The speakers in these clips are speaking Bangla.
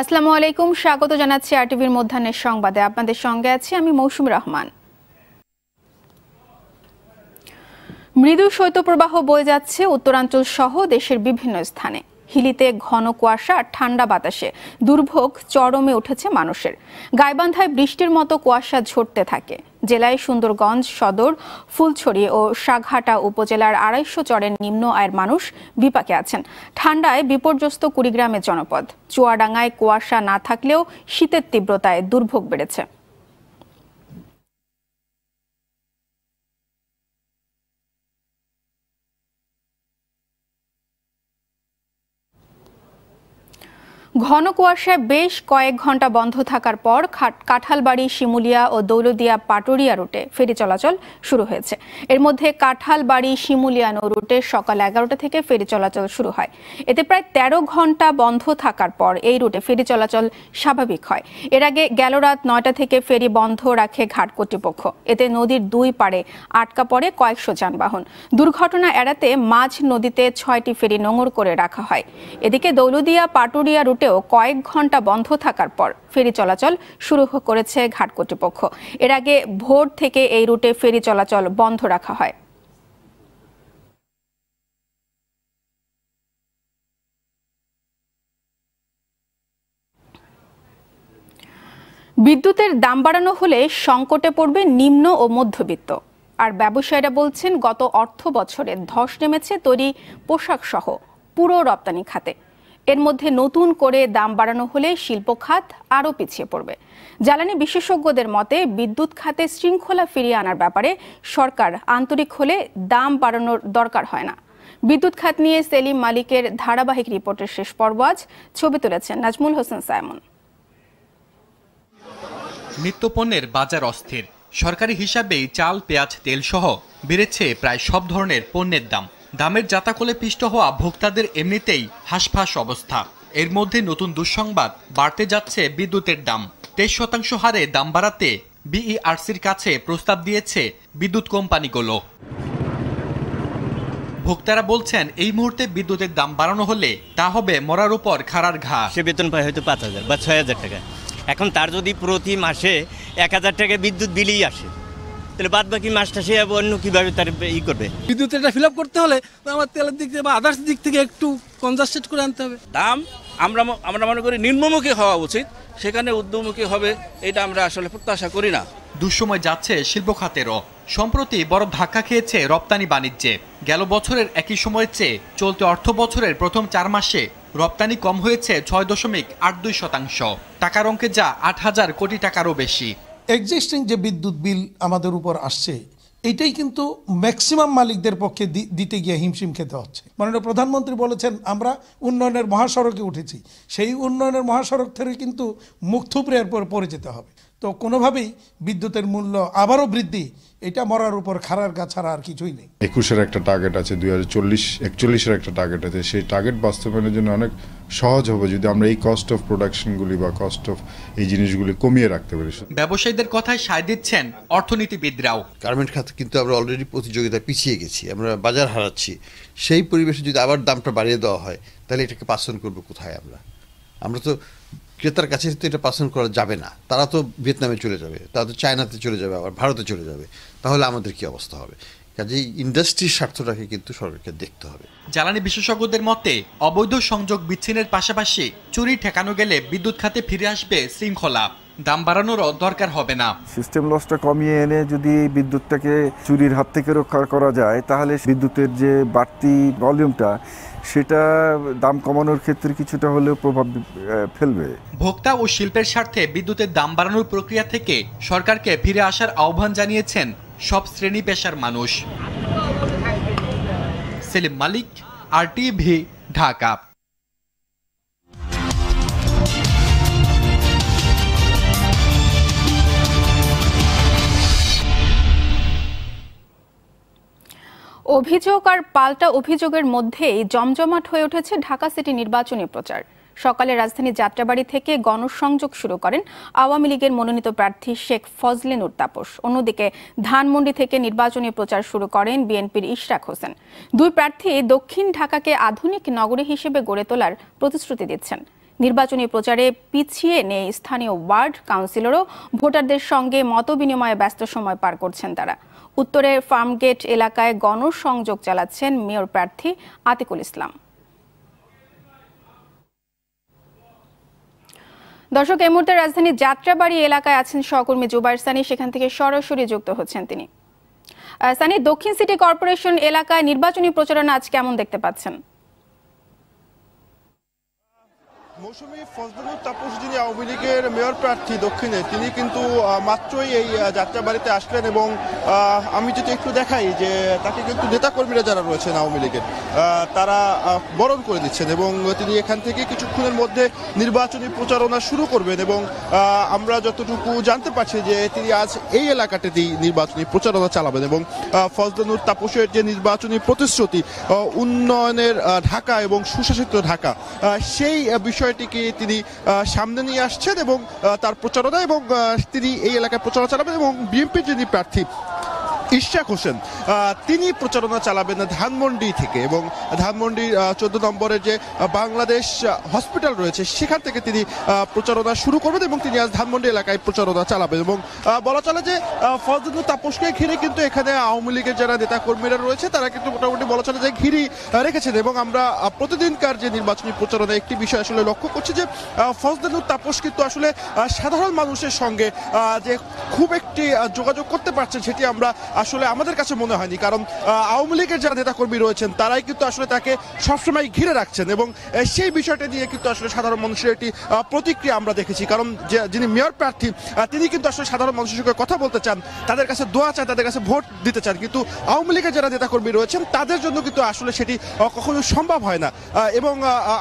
আসসালামু আলাইকুম, স্বাগত জানাচ্ছি আরটিভির মধ্যাহ্নের সংবাদে। আপনাদের সঙ্গে আছি আমি মৌসুমী রহমান। মৃদু শৈত্যপ্রবাহ বয়ে যাচ্ছে উত্তরাঞ্চল সহ দেশের বিভিন্ন স্থানে। হিলিতে ঘন কুয়াশা আর ঠান্ডা বাতাসে দুর্ভোগ চরমে উঠেছে মানুষের। গাইবান্ধায় বৃষ্টির মতো কুয়াশা ঝরতে থাকে। জেলায় সুন্দরগঞ্জ সদর, ফুলছড়ি ও সাঘাটা উপজেলার আড়াইশো চরের নিম্ন আয়ের মানুষ বিপাকে আছেন। ঠান্ডায় বিপর্যস্ত কুড়িগ্রামের জনপদ। চুয়াডাঙ্গায় কুয়াশা না থাকলেও শীতের তীব্রতায় দুর্ভোগ বেড়েছে। ঘন কুয়াশায় বেশ কয়েক ঘণ্টা বন্ধ থাকার পর কাঁঠালবাড়ি, শিমুলিয়া ও দৌলদিয়া পাটুরিয়া রুটে ফেরি চলাচল শুরু হয়েছে। এর মধ্যে কাঁঠালবাড়ি শিমুলিয়ানো রুটে সকাল এগারোটা থেকে ফেরি চলাচল শুরু হয়। এতে প্রায় ১৩ ঘণ্টা বন্ধ থাকার পর এই রুটে ফেরি চলাচল স্বাভাবিক হয়। এর আগে গেল রাত নয়টা থেকে ফেরি বন্ধ রাখে ঘাট কর্তৃপক্ষ। এতে নদীর দুই পাড়ে আটকা পড়ে কয়েকশো যানবাহন। দুর্ঘটনা এড়াতে মাঝ নদীতে ছয়টি ফেরি নোঙর করে রাখা হয়। এদিকে দৌলদিয়া পাটুরিয়া রুটে রুটেও কয়েক ঘণ্টা বন্ধ থাকার পর ফেরি চলাচল শুরু করেছে ঘাট কর্তৃপক্ষ। এর আগে ভোর থেকে এই রুটে ফেরি চলাচল বন্ধ রাখা হয়। বিদ্যুতের দাম বাড়ানো হলে সংকটে পড়বে নিম্ন ও মধ্যবিত্ত। আর ব্যবসায়ীরা বলছেন, গত অর্থ বছরে ধস নেমেছে তৈরি পোশাক সহ পুরো রপ্তানি খাতে। এর মধ্যে নতুন করে দাম বাড়ানো হলে শিল্প খাত আরও পিছিয়ে পড়বে। জ্বালানি বিশেষজ্ঞদের মতে, বিদ্যুৎ খাতে শৃঙ্খলা ফিরিয়ে আনার ব্যাপারে সরকার আন্তরিক হলে দাম বাড়ানোর দরকার হয় না। বিদ্যুৎ খাত নিয়ে সেলিম মালিকের ধারাবাহিক রিপোর্টের শেষ পর্ব আজ। ছবি তুলেছেন নাজমুল হোসেন সায়মন নিত্যপণ্যের বাজার অস্থির। সরকারি হিসাবেই চাল, পেঁয়াজ, তেল সহ বেড়েছে প্রায় সব ধরনের পণ্যের দাম। দামের জাতাকলে পিষ্ট হওয়া ভোক্তাদের এমনিতেই হাসফাস অবস্থা। এর মধ্যে নতুন দুঃসংবাদ, বাড়তে যাচ্ছে বিদ্যুতের দাম। তেইশ শতাংশ হারে দাম বাড়াতে বিইআরসির কাছে প্রস্তাব দিয়েছে বিদ্যুৎ কোম্পানিগুলো। ভোক্তারা বলছেন, এই মুহূর্তে বিদ্যুতের দাম বাড়ানো হলে তা হবে মরার উপর খাড়ার ঘা। সে বেতন পায় হয়তো পাঁচ হাজার বা ছয় হাজার টাকা। এখন তার যদি প্রতি মাসে এক হাজার টাকা বিদ্যুৎ বিলই আসে তাহলে বাদ বাকি মাসটা সে অন্য কীভাবে তার ই করবে? বিদ্যুৎ এটা ফিল করতে হলে আমার তেলের দিক থেকে বা আদার্স দিক থেকে একটু কনজাস্টেড করে আনতে হবে। দাম আমরা আমরা মনে করি নিম্নমুখী হওয়া উচিত সেখানে উদ্যমুখী হবে এটা আমরা আসলে প্রত্যাশা করি না। দুঃসময় যাচ্ছে শিল্প খাতেরও। সম্প্রতি বড় ধাক্কা খেয়েছে রপ্তানি বাণিজ্যে। গেল বছরের একই সময়ের চেয়ে চলতি অর্থ বছরের প্রথম চার মাসে রপ্তানি কম হয়েছে ছয় দশমিক আট দুই শতাংশ। টাকার অঙ্কে যা আট হাজার কোটি টাকারও বেশি। এক্সিস্টিং যে বিদ্যুৎ বিল আমাদের উপর আসছে, এটাই কিন্তু ম্যাক্সিমাম মালিকদের পক্ষে দিতে গিয়ে হিমশিম খেতে হচ্ছে। মাননীয় প্রধানমন্ত্রী বলেছেন, আমরা উন্নয়নের মহাসড়কে উঠেছি। সেই উন্নয়নের মহাসড়ক থেকে কিন্তু মুখ থুপড়ে পরে যেতে হবে। তো কোনোভাবেই বিদ্যুতের মূল্য আবারও বৃদ্ধি এটা মরার উপর খারার গা ছাড়া আর কিছুই নেই। একুশের একটা টার্গেট আছে দুই হাজার চল্লিশ একচল্লিশের একটা টার্গেট আছে। সেই টার্গেট বাস্তবায়নের জন্য অনেক সহজ হবে যদি আমরা এই কস্ট অফ প্রোডাকশনগুলি বা কস্ট অফ এই জিনিসগুলি কমিয়ে রাখতে পারি। ব্যবসায়ীদের কথায় সায় দিচ্ছেন অর্থনীতিবিদরাও। গার্মেন্ট খাত কিন্তু আমরা অলরেডি প্রতিযোগিতা পিছিয়ে গেছি আমরা বাজার হারাচ্ছি। সেই পরিবেশে যদি আবার দামটা বাড়িয়ে দেওয়া হয় তাহলে এটাকে পাসন করব কোথায় আমরা? আমরা তো ক্রেতার কাছে তো এটা পাসন করা যাবে না। তারা তো ভিয়েতনামে চলে যাবে, তারা তো চায়নাতে চলে যাবে, আবার ভারতে চলে যাবে। তাহলে আমাদের কি অবস্থা হবে? কাজে ইন্ডাস্ট্রির স্বার্থটাকে কিন্তু সরকারকে দেখতে হবে। জ্বালানি বিশেষজ্ঞদের মতে, অবৈধ সংযোগ বিচ্ছিন্নের পাশাপাশি চুরি ঠেকানো গেলে বিদ্যুৎ খাতে ফিরে আসবে শৃঙ্খলা। দাম বাড়ানোরও দরকার হবে না। সিস্টেম লসটা কমিয়ে এনে যদি বিদ্যুৎটাকে চুরির হাত থেকে রক্ষা করা যায় তাহলে বিদ্যুতের যে বাড়তি ভলিউমটা সেটা দাম কমানোর ক্ষেত্রে কিছুটা হলেও প্রভাব ফেলবে। ভোক্তা ও শিল্পের স্বার্থে বিদ্যুতের দাম বাড়ানোর প্রক্রিয়া থেকে সরকারকে ফিরে আসার আহ্বান জানিয়েছেন সব শ্রেণি পেশার মানুষ। Salim Malik R TV Dhaka. অভিযোগ আর পাল্টা অভিযোগের মধ্যেই জমজমাট হয়ে উঠেছে ঢাকা সিটি নির্বাচনী প্রচার। সকালে রাজধানী যাত্রাবাড়ি থেকে গণসংযোগ শুরু করেন আওয়ামী লীগের মনোনীত প্রার্থী শেখ ফজলে নুর তাপস। অন্যদিকে ধানমন্ডি থেকে নির্বাচনী প্রচার শুরু করেন বিএনপির ইশরাক হোসেন। দুই প্রার্থী দক্ষিণ ঢাকাকে আধুনিক নগরী হিসেবে গড়ে তোলার প্রতিশ্রুতি দিচ্ছেন। নির্বাচনী প্রচারে পিছিয়ে নেই স্থানীয় ওয়ার্ড কাউন্সিলরও। ভোটারদের সঙ্গে মতবিনিময়ে ব্যস্ত সময় পার করছেন তারা। উত্তরের ফার্মগেট এলাকায় গণসংযোগ চালাচ্ছেন মেয়র প্রার্থী আতিকুল ইসলাম। দর্শক, এই মুহূর্তে রাজধানীর যাত্রাবাড়ি এলাকায় আছেন সহকর্মী জুবাইর সানি, সেখান থেকে সরাসরি যুক্ত হচ্ছেন তিনি। সানি, দক্ষিণ সিটি কর্পোরেশন এলাকায় নির্বাচনী প্রচারণা আজ কেমন দেখতে পাচ্ছেন? মৌসুমী ফজলুল তাপস যিনি আওয়ামী লীগের মেয়র প্রার্থী দক্ষিণে তিনি কিন্তু মাত্রই এই আহ, যাত্রাবাড়িতে আসলেন এবং আমি যদি একটু দেখাই যে তাকে কিন্তু নেতাকর্মীরা যারা রয়েছেন আওয়ামী লীগের তারা বরণ করে দিচ্ছেন এবং তিনি এখান থেকে কিছুক্ষণের মধ্যে নির্বাচনী প্রচারণা শুরু করবেন এবং আমরা যতটুকু জানতে পারছি যে তিনি আজ এই এলাকাটাতেই নির্বাচনী প্রচারণা চালাবেন এবং ফজলুল তাপসের যে নির্বাচনী প্রতিশ্রুতি উন্নয়নের ঢাকা এবং সুশাসিত ঢাকা সেই আহ, বিষয়টিকে তিনি সামনে নিয়ে আসছেন এবং তার প্রচারণা এবং তিনি এই এলাকায় প্রচারণা চালাবেন এবং বিএনপির যিনি প্রার্থী ইশাক হোসেন তিনি প্রচারণা চালাবেন ধানমন্ডি থেকে এবং ধানমন্ডির চোদ্দ নম্বরের যে বাংলাদেশ হসপিটাল রয়েছে সেখান থেকে তিনি প্রচারণা শুরু করবেন এবং তিনি আজ ধানমন্ডি এলাকায় প্রচারণা চালাবেন এবং বলা চলে যে আহ, ফজলুল তাপসকে ঘিরে কিন্তু এখানে আওয়ামী লীগের যারা নেতা কর্মীরা রয়েছে তারা কিন্তু মোটামুটি বলা চলে যে ঘিরি রেখেছেন এবং আমরা প্রতিদিনকার যে নির্বাচনী প্রচারণা একটি বিষয় আসলে লক্ষ্য করছি যে আহ, তাপস কিন্তু আসলে সাধারণ মানুষের সঙ্গে যে খুব একটি যোগাযোগ করতে পারছেন সেটি আমরা আসলে আমাদের কাছে মনে হয়নি কারণ আওয়ামী লীগের যারা নেতাকর্মী রয়েছেন তারাই কিন্তু আসলে তাকে সবসময় ঘিরে রাখছেন এবং সেই বিষয়টা নিয়ে কিন্তু আসলে সাধারণ মানুষের একটি প্রতিক্রিয়া আমরা দেখেছি। কারণ যে যিনি মেয়র প্রার্থী তিনি কিন্তু আসলে সাধারণ মানুষের সঙ্গে কথা বলতে চান তাদের কাছে দোয়া চান তাদের কাছে ভোট দিতে চান। কিন্তু আওয়ামী লীগের যারা নেতাকর্মী রয়েছেন তাদের জন্য কিন্তু আসলে সেটি কখনো সম্ভব হয় না। এবং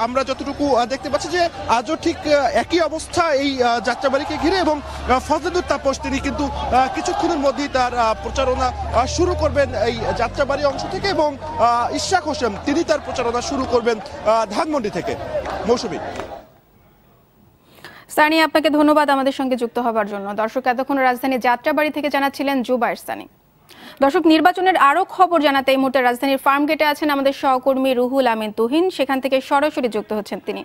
আমরা যতটুকু দেখতে পাচ্ছি যে আজও ঠিক একই অবস্থা এই যাত্রাবাড়িকে ঘিরে এবং আহ, ফজলুল তাপস তিনি কিন্তু কিছুক্ষণের মধ্যেই তার প্রচারণা শুরু করবেন এই যাত্রাবাড়ি অংশ থেকে এবং ইশাক হোসেন, তিনি তার প্রচারণা শুরু করবেন ধানমন্ডি থেকে। মৌসুমী। সানি আপনাকে ধন্যবাদ আমাদের সঙ্গে যুক্ত হবার জন্য। দর্শক, এতক্ষণ রাজধানী যাত্রাবাড়ি থেকে জানাচ্ছিলেন জুবাইর সানি। দর্শক, নির্বাচনের আরও খবর জানাতে এই মুহূর্তে রাজধানীর ফার্ম গেটে আছেন আমাদের সহকর্মী রুহুল আমিন তুহিন। সেখান থেকে সরাসরি যুক্ত হচ্ছেন তিনি।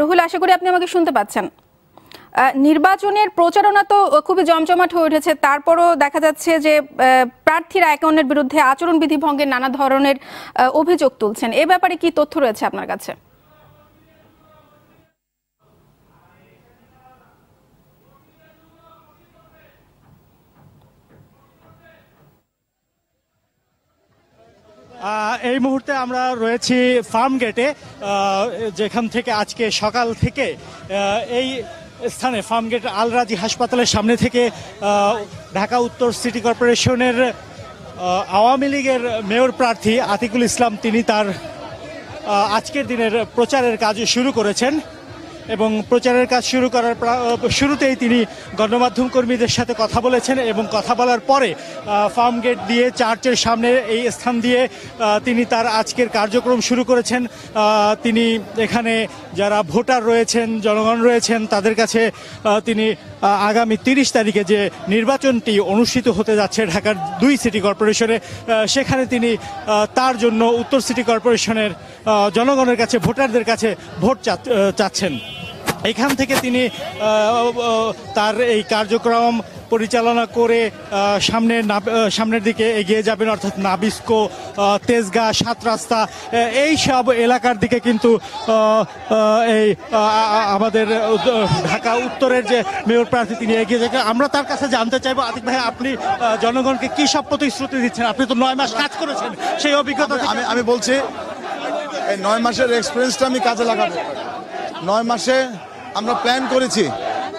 রুহুল, আশা করি আপনি আমাকে শুনতে পাচ্ছেন। নির্বাচনের প্রচারণা তো খুবই জমজমাট হয়ে উঠেছে। তারপরও দেখা যাচ্ছে যে প্রার্থীরা একে অন্যের বিরুদ্ধে আচরণবিধি ভঙ্গের নানা ধরনের অভিযোগ তুলছেন। এ ব্যাপারে কি তথ্য রয়েছে আপনার কাছে? এই মুহূর্তে আমরা রয়েছি ফার্ম গেটে যেখান থেকে আজকে সকাল থেকে এই স্থানে ফার্মগেট আলরাজি হাসপাতালের সামনে থেকে ঢাকা উত্তর সিটি কর্পোরেশনের আওয়ামী লীগের মেয়র প্রার্থী আতিকুল ইসলাম, তিনি তার আজকের দিনের প্রচারের কাজ শুরু করেছেন। এবং প্রচারের কাজ শুরু করার শুরুতেই তিনি গণমাধ্যম কর্মীদের সাথে কথা বলেছেন এবং কথা বলার পরে ফার্ম গেট দিয়ে চার্চের সামনে এই স্থান দিয়ে তিনি তার আজকের কার্যক্রম শুরু করেছেন। তিনি এখানে যারা ভোটার রয়েছেন, জনগণ রয়েছেন, তাদের কাছে তিনি আগামী তিরিশ তারিখে যে নির্বাচনটি অনুষ্ঠিত হতে যাচ্ছে ঢাকার দুই সিটি কর্পোরেশনে সেখানে তিনি তার জন্য উত্তর সিটি কর্পোরেশনের জনগণের কাছে, ভোটারদের কাছে ভোট চাচ্ছেন। এখান থেকে তিনি তার এই কার্যক্রম পরিচালনা করে আহ, সামনে সামনের দিকে এগিয়ে যাবেন অর্থাৎ নাবিস্কো তেজগাঁ সাত রাস্তা এই সব এলাকার দিকে কিন্তু এই আমাদের ঢাকা উত্তরের যে মেয়র প্রার্থী তিনি এগিয়ে যাবেন আমরা তার কাছে জানতে চাইব আতিক ভাই আপনি জনগণকে কী সব প্রতিশ্রুতি দিচ্ছেন? আপনি তো নয় মাস কাজ করেছেন সেই অভিজ্ঞতা আমি আমি বলছি এই নয় মাসের এক্সপিরিয়েন্সটা আমি কাজে লাগাবো। নয় মাসে আমরা প্ল্যান করেছি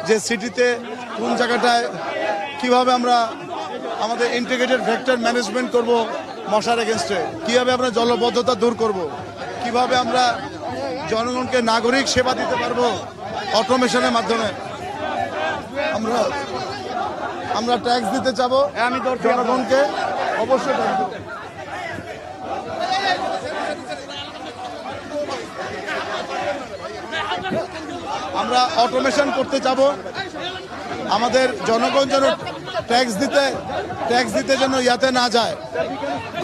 যে সিটিতে কোন জায়গাটায় কীভাবে আমরা আমাদের ইন্টিগ্রেটেড ভেক্টর ম্যানেজমেন্ট করব মশার এগেনস্টে কীভাবে আমরা জলবদ্ধতা দূর করব? কীভাবে আমরা জনগণকে নাগরিক সেবা দিতে পারব অটোমেশনের মাধ্যমে? আমরা আমরা ট্যাক্স দিতে চাবো আমি জনগণকে। অবশ্যই ট্যাক্স আমরা অটোমেশন করতে যাব। আমাদের জনগণ যেন ট্যাক্স দিতে ট্যাক্স দিতে যেন ইয়াতে না যায়।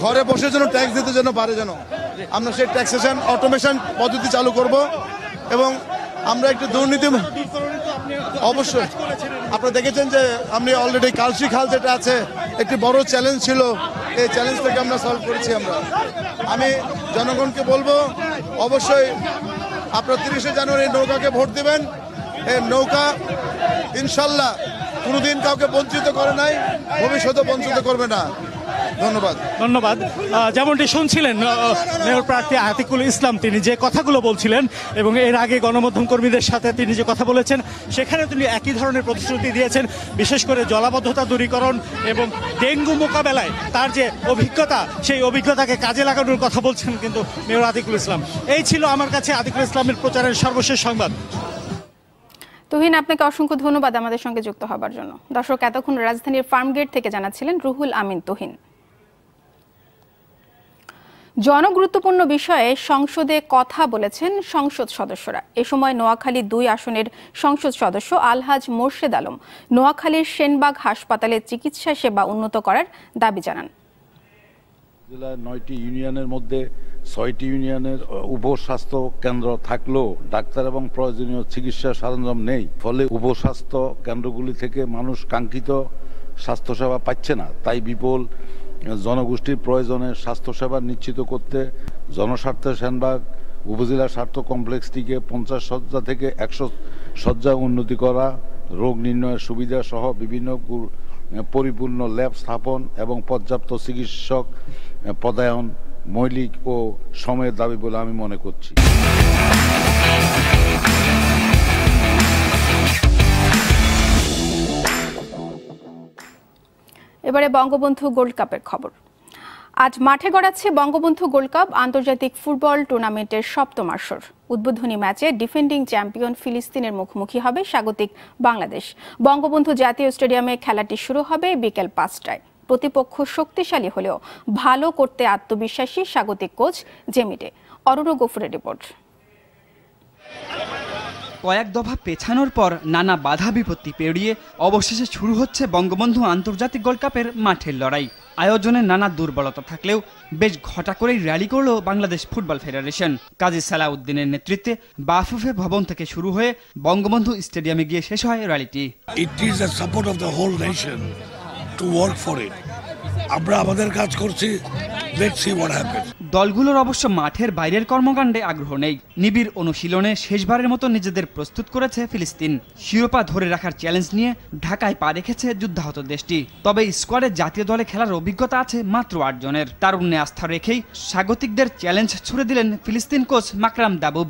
ঘরে বসে যেন ট্যাক্স দিতে যেন পারে যেন। আমরা সেই ট্যাক্সেশন অটোমেশন পদ্ধতি চালু করব এবং আমরা একটু দুর্নীতি অবশ্যই। আপনারা দেখেছেন যে আপনি অলরেডি কালসি খাল যেটা আছে, একটি বড় চ্যালেঞ্জ ছিল। এই চ্যালেঞ্জটাকে আমরা সলভ করেছি আমরা। আমি জনগণকে বলব, অবশ্যই আপনারা তিরিশে জানুয়ারি নৌকাকে ভোট দেবেন। নৌকা ইনশাল্লাহ কোনোদিন কাউকে বঞ্চিত করে নাই ভবিষ্যতে বঞ্চিত করবে না। ধন্যবাদ। ধন্যবাদ। যেমনটি শুনছিলেন মেয়র প্রার্থী আতিকুল ইসলাম তিনি যে কথাগুলো বলছিলেন এবং এর আগে গণমাধ্যম কর্মীদের সাথে তিনি যে কথা বলেছেন সেখানে তিনি একই ধরনের প্রতিশ্রুতি দিয়েছেন বিশেষ করে জলাবদ্ধতা দূরীকরণ এবং ডেঙ্গু মোকাবেলায় তার যে অভিজ্ঞতা সেই অভিজ্ঞতাকে কাজে লাগানোর কথা বলছেন কিন্তু মেয়র আতিকুল ইসলাম। এই ছিল আমার কাছে আতিকুল ইসলামের প্রচারের সর্বশেষ সংবাদ। তুহিন আপনাকে অসংখ্য ধন্যবাদ আমাদের সঙ্গে যুক্ত হবার জন্য। দর্শক এতক্ষণ রাজধানীর ফার্মগেট থেকে জানাচ্ছিলেন রুহুল আমিন তুহিন। জনগুরুত্বপূর্ণ বিষয়ে সংসদে কথা বলেছেন সংসদ সদস্যরা। এ সময় নোয়াখালী দুই আসনের সংসদ সদস্য আলহাজ মোর্শেদ আলম নোয়াখালীর সেনবাগ হাসপাতালে চিকিৎসা সেবা উন্নত করার দাবি জানান। জেলার নয়টি ইউনিয়নের মধ্যে ছয়টি ইউনিয়নের উপস্বাস্থ্য কেন্দ্র থাকলেও ডাক্তার এবং প্রয়োজনীয় চিকিৎসা সরঞ্জাম নেই। ফলে উপস্বাস্থ্য কেন্দ্রগুলি থেকে মানুষ কাঙ্ক্ষিত স্বাস্থ্যসেবা পাচ্ছে না। তাই বিপুল জনগোষ্ঠীর প্রয়োজনে স্বাস্থ্যসেবা নিশ্চিত করতে জনস্বার্থে সেনবাগ উপজেলা স্বার্থ কমপ্লেক্সটিকে পঞ্চাশ শয্যা থেকে একশো শয্যা উন্নতি করা, রোগ নির্ণয়ের সুবিধা সহ বিভিন্ন পরিপূর্ণ ল্যাব স্থাপন এবং পর্যাপ্ত চিকিৎসক পদায়ন, মৌলিক ও সময়ের দাবি বলে আমি মনে করছি। এবারে বঙ্গবন্ধু গোল্ড কাপের খবর। আজ মাঠে গড়াচ্ছে বঙ্গবন্ধু গোল্ড কাপ আন্তর্জাতিক ফুটবল টুর্নামেন্টের সপ্তম আসর। উদ্বোধনী ম্যাচে ডিফেন্ডিং চ্যাম্পিয়ন ফিলিস্তিনের মুখোমুখি হবে স্বাগতিক বাংলাদেশ। বঙ্গবন্ধু জাতীয় স্টেডিয়ামে খেলাটি শুরু হবে বিকেল পাঁচটায়। প্রতিপক্ষ শক্তিশালী হলেও ভালো করতে আত্মবিশ্বাসী স্বাগতিক কোচ জেমিডে। অরুণ গফুরের রিপোর্ট। কয়েক দফা পেছানোর পর নানা বাধা বিপত্তি পেরিয়ে অবশেষে শুরু হচ্ছে বঙ্গবন্ধু আন্তর্জাতিক গোল্ড কাপের মাঠের লড়াই। আয়োজনে নানা দুর্বলতা থাকলেও বেশ ঘটা করেই র্যালি করল বাংলাদেশ ফুটবল ফেডারেশন। কাজী সালাউদ্দিনের নেতৃত্বে বাফুফে ভবন থেকে শুরু হয়ে বঙ্গবন্ধু স্টেডিয়ামে গিয়ে শেষ হয় র্যালিটি। It is support of the whole nation to work for it. আমরা আমাদের কাজ করছি। দলগুলোর অবশ্য মাঠের বাইরের কর্মকাণ্ডে আগ্রহ নেই। নিবিড় অনুশীলনে শেষবারের মতো নিজেদের প্রস্তুত করেছে ফিলিস্তিন। শিরোপা ধরে রাখার চ্যালেঞ্জ নিয়ে ঢাকায় পা রেখেছে যুদ্ধাহত দেশটি। তবে স্কোয়াডে জাতীয় দলে খেলার অভিজ্ঞতা আছে মাত্র আটজনের তারুণ্যে আস্থা রেখেই স্বাগতিকদের চ্যালেঞ্জ ছুড়ে দিলেন ফিলিস্তিন কোচ মাকরাম দাবুব।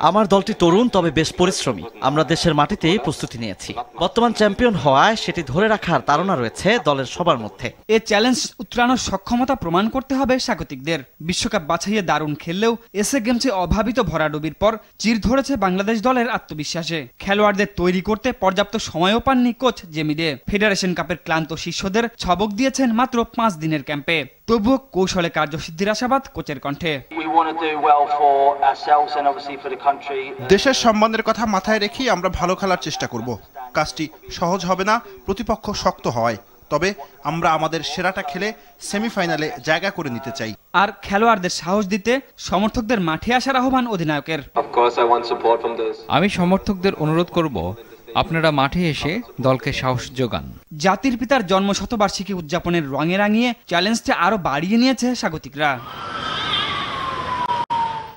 আমার দলটি তরুণ, তবে বেশ পরিশ্রমী। আমরা দেশের মাটিতে প্রস্তুতি নিয়েছি। বর্তমান চ্যাম্পিয়ন হওয়ায় সেটি ধরে রাখার তাড়না রয়েছে দলের সবার মধ্যে। এ চ্যালেঞ্জ উত্তরানোর সক্ষমতা প্রমাণ করতে হবে স্বাগতিকদের। বিশ্বকাপ বাছাইয়ে দারুণ খেললেও এসে গেমসে অভাবিত ভরাডুবির পর চির ধরেছে বাংলাদেশ দলের আত্মবিশ্বাসে। খেলোয়াড়দের তৈরি করতে পর্যাপ্ত সময়ও পাননি কোচ জেমিডে। ফেডারেশন কাপের ক্লান্ত শিষ্যদের ছবক দিয়েছেন মাত্র পাঁচ দিনের ক্যাম্পে। তবুও কৌশলে কার্যসিদ্ধির আশাবাদ কোচের কণ্ঠে। দেশের সম্মানের কথা মাথায় রেখেই আমরা ভালো খেলার চেষ্টা করব। কাজটি সহজ হবে না প্রতিপক্ষ শক্ত হয় তবে আমরা আমাদের সেরাটা খেলে সেমিফাইনালে জায়গা করে নিতে চাই। আর খেলোয়াড়দের সাহস দিতে সমর্থকদের মাঠে আসার আহ্বান অধিনায়কের। আমি সমর্থকদের অনুরোধ করব আপনারা মাঠে এসে দলকে সাহস যোগান। জাতির পিতার জন্ম শতবার্ষিকী উদযাপনের রঙে রাঙিয়ে চ্যালেঞ্জটা আরও বাড়িয়ে নিয়েছে স্বাগতিকরা।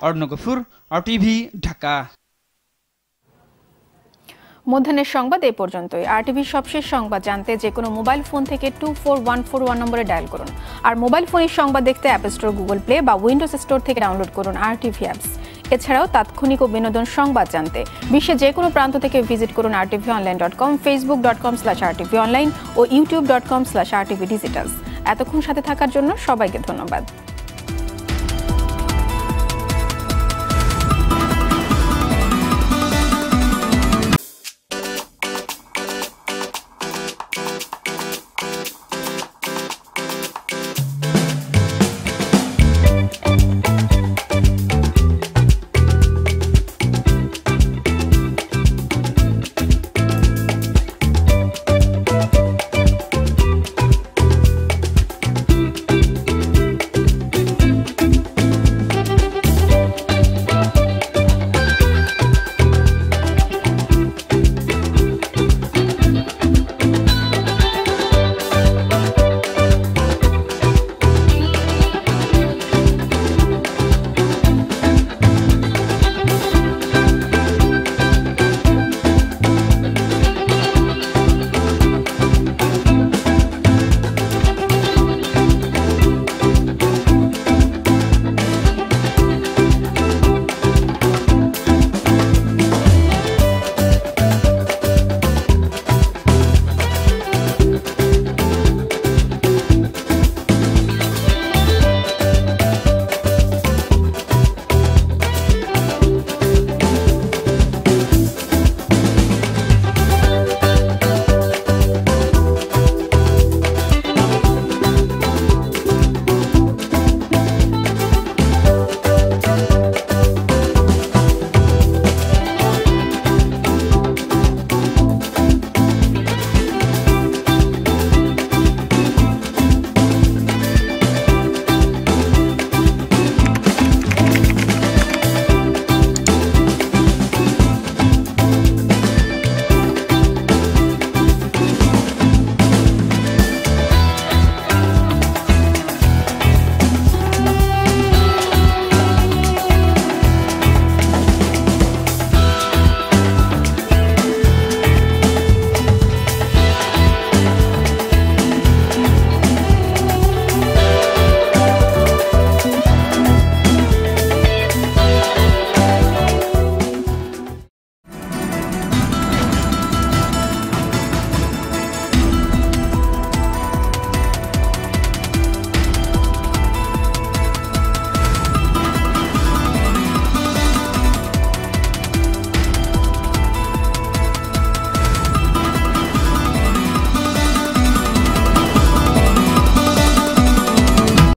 Arna Gafur R TV Dhaka. মধ্যাহ্নের সংবাদ এই পর্যন্তই। আর টিভির সবশেষ সংবাদ জানতে যে কোনো মোবাইল ফোন থেকে two four one four one নম্বরে ডায়াল করুন। আর মোবাইল ফোনের সংবাদ দেখতে অ্যাপ স্টোর গুগল প্লে বা উইন্ডোজ স্টোর থেকে ডাউনলোড করুন আর টিভি অ্যাপস এছাড়াও তাৎক্ষণিক ও বিনোদন সংবাদ জানতে। বিশ্বের যে কোনো প্রান্ত থেকে ভিজিট করুন R TV online dot com Facebook dot com slash R TV online ও YouTube dot com slash R TV digitals এতক্ষণ সাথে থাকার জন্য সবাইকে ধন্যবাদ।